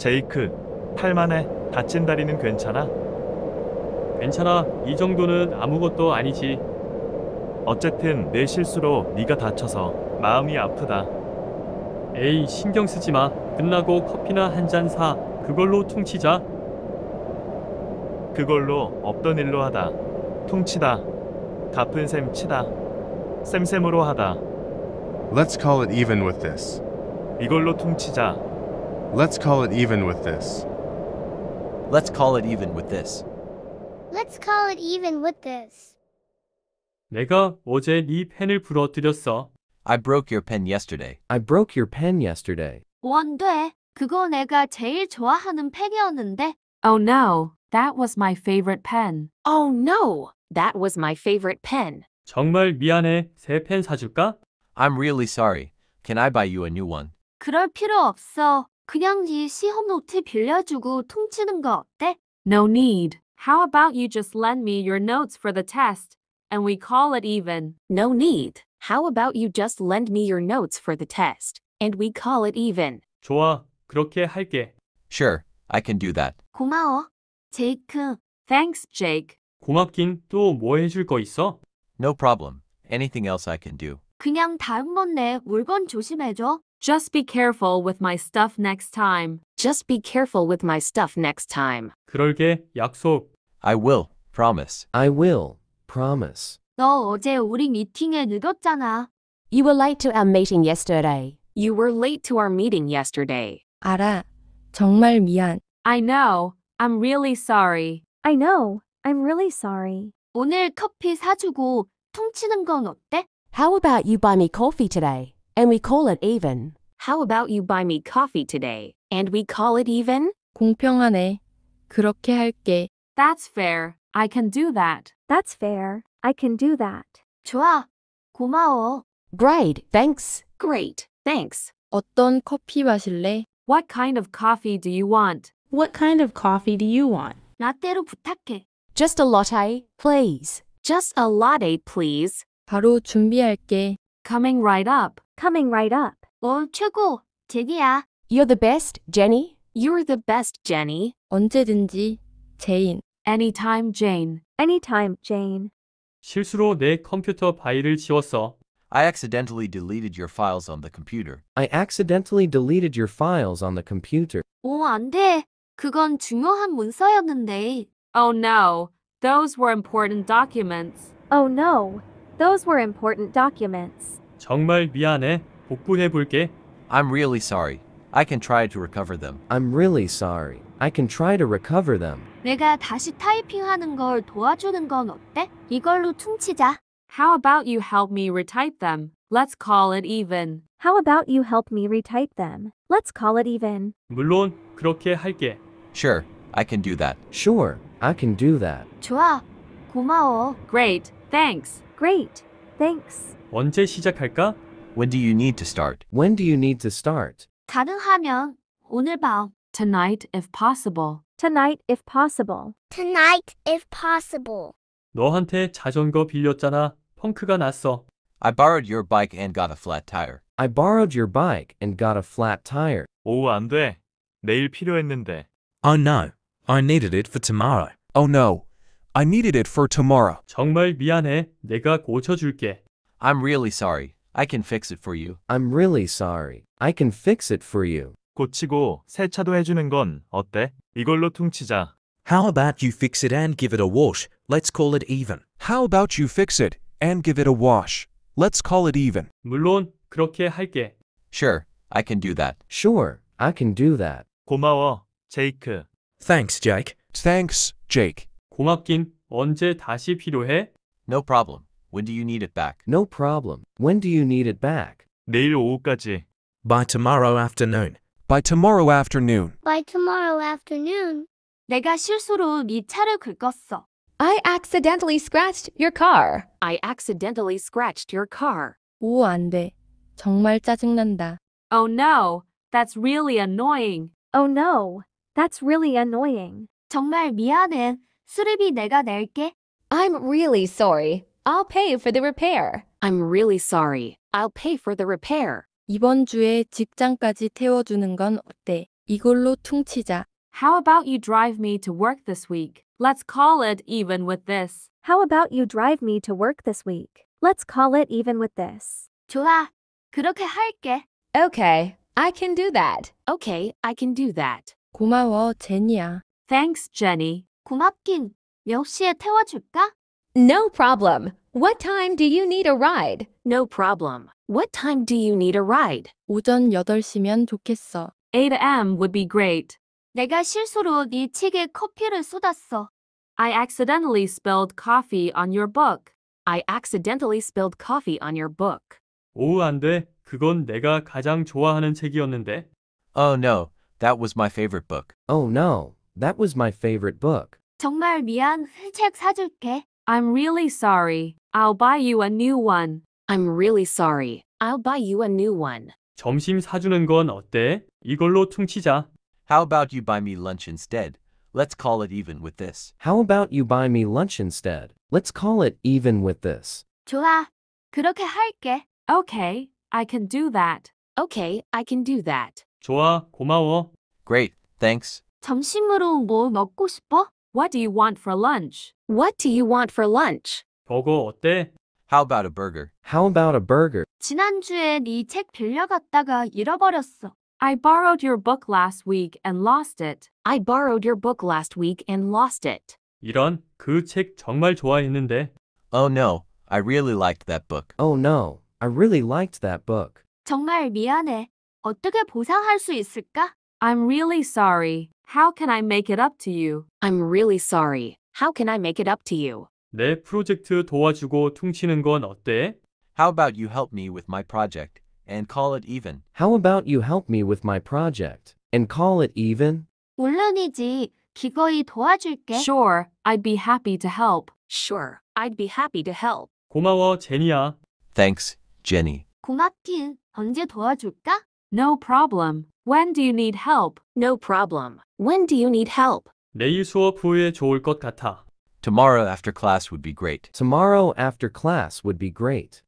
제이크, 팔만해. 다친 다리는 괜찮아? 괜찮아. 이 정도는 아무것도 아니지. 어쨌든 내 실수로 네가 다쳐서 마음이 아프다. 에이, 신경 쓰지 마. 끝나고 커피나 한 잔 사. 그걸로 퉁치자. 그걸로 없던 일로 하다. 퉁치다. 갚은 셈 치다. 셈셈으로 하다. Let's call it even with this. 이걸로 퉁치자. Let's call it even with this. Let's call it even with this. Let's call it even with this. 내가 어제 네 펜을 부러뜨렸어. I broke your pen yesterday. I broke your pen yesterday. 원돼. 그거 내가 제일 좋아하는 펜이었는데. Oh no, that was my favorite pen. Oh no, that was my favorite pen. 정말 미안해. 새 펜 사줄까? I'm really sorry. Can I buy you a new one? 그럴 필요 없어. 그냥 네 시험 노트 빌려주고 퉁치는 거 어때? No need. How about you just lend me your notes for the test and we call it even? No need. How about you just lend me your notes for the test and we call it even? 좋아. 그렇게 할게. Sure, I can do that. 고마워. 제이크. Thanks, Jake. 고맙긴 또 뭐 해줄 거 있어? No problem. Anything else I can do? 그냥 다음번 내 물건 조심해줘. Just be careful with my stuff next time. Just be careful with my stuff next time. 그럴게. 약속. I will. Promise. I will. Promise. 너 어제 우리 미팅에 늦었잖아. You were late to our meeting yesterday. You were late to our meeting yesterday. 알아. 정말 미안. I know. I'm really sorry. I know. I'm really sorry. 오늘 커피 사주고 퉁치는 건 어때? How about you buy me coffee today and we call it even? How about you buy me coffee today and we call it even? 공평하네. 그렇게 할게. That's fair. I can do that. That's fair. I can do that. 좋아. 고마워. Great, thanks. Great. Thanks. 어떤 커피 마실래? What kind of coffee do you want? What kind of coffee do you want? 라떼로 부탁해. Just a latte, please. Just a latte, please. 바로 준비할게. Coming right up. Coming right up. 어, 최고. 제니야. You're the best, Jenny. You're the best, Jenny. 언제든지. 제인. Anytime, Jane. Anytime, Jane. 실수로 내 컴퓨터 파일을 지웠어. I accidentally deleted your files on the computer. I accidentally deleted your files on the computer. 오, 안 돼. 그건 중요한 문서였는데. Oh no. Those were important documents. Oh no. Those were important documents. 정말 미안해. 복구해 볼게. I'm really sorry. I can try to recover them. I'm really sorry. I can try to recover them. 내가 다시 타이핑하는 걸 도와주는 건 어때? 이걸로 퉁치자. How about you help me retype them? Let's call it even. How about you help me retype them? Let's call it even. 물론 그렇게 할게. Sure, I can do that. Sure, I can do that. 좋아. 고마워. Great. Thanks. Great. Thanks. 언제 시작할까? When do you need to start? When do you need to start? 가능하면 오늘 밤. Tonight, if possible. Tonight, if possible. Tonight, if possible. 너한테 자전거 빌렸잖아. 펑크가 났어. I borrowed your bike and got a flat tire. I borrowed your bike and got a flat tire. 오후 안 돼. 내일 필요했는데. Oh no, I needed it for tomorrow. Oh no, I needed it for tomorrow. 정말 미안해. 내가 고쳐줄게. I'm really sorry. I can fix it for you. I'm really sorry. I can fix it for you. 고치고 세차도 해주는 건 어때? 이걸로 퉁치자. How about you fix it and give it a wash? Let's call it even. How about you fix it and give it a wash? Let's call it even. 물론 그렇게 할게. Sure, I can do that. Sure, I can do that. 고마워, 제이크. Thanks, Jake. Thanks, Jake. 고맙긴 언제 다시 필요해? No problem. When do you need it back? No problem. When do you need it back? 내일 오후까지. By tomorrow afternoon. By tomorrow afternoon. By tomorrow afternoon. 내가 실수로 네 차를 긁었어. I accidentally scratched your car. I accidentally scratched your car. 오, 안 돼. 정말 짜증난다. Oh no. That's really annoying. Oh no. That's really annoying. 정말 미안해. 수리비 내가 낼게. I'm really sorry. I'll pay for the repair. I'm really sorry. I'll pay for the repair. 이번 주에 직장까지 태워주는 건 어때? 이걸로 퉁치자. How about you drive me to work this week? Let's call it even with this. How about you drive me to work this week? Let's call it even with this. 좋아. 그렇게 할게. Okay, I can do that. Okay, I can do that. 고마워, 제니야. Thanks, Jenny. 고맙긴. 몇 시에 태워줄까? No problem. What time do you need a ride? No problem. What time do you need a ride? 오전 8시면 좋겠어. 8 a.m. would be great. 내가 실수로 네 책에 커피를 쏟았어. I accidentally spilled coffee on your book. I accidentally spilled coffee on your book. 오, 안 돼. 그건 내가 가장 좋아하는 책이었는데. Oh no, that was my favorite book. Oh no, that was my favorite book. 정말 미안. 새 책 사줄게. I'm really sorry. I'll buy you a new one. I'm really sorry. I'll buy you a new one. 점심 사주는 건 어때? 이걸로 퉁치자. How about you buy me lunch instead? Let's call it even with this. How about you buy me lunch instead? Let's call it even with this. 좋아. 그렇게 할게. Okay, I can do that. Okay, I can do that. 좋아, 고마워. Great, thanks. 점심으로 뭐 먹고 싶어? What do you want for lunch? What do you want for lunch? 버거 어때? How about a burger? How about a burger? 지난주에 네 책 빌려갔다가 잃어버렸어. I borrowed your book last week and lost it. I borrowed your book last week and lost it. 이런, 그 책 정말 좋아했는데. Oh no, I really liked that book. Oh no, I really liked that book. 정말 미안해. 어떻게 보상할 수 있을까? I'm really sorry. How can I make it up to you? I'm really sorry. How can I make it up to you? 내 프로젝트 도와주고 퉁치는 건 어때? How about you help me with my project and call it even? How about you help me with my project and call it even? 물론이지. 기꺼이 도와줄게. Sure, I'd be happy to help. Sure, I'd be happy to help. 고마워, 제니야. Thanks, Jenny. 고맙긴. 언제 도와줄까? No problem. When do you need help? No problem. When do you need help? 내일 수업 후에 좋을 것 같아. Tomorrow after class would be great. Tomorrow after class would be great.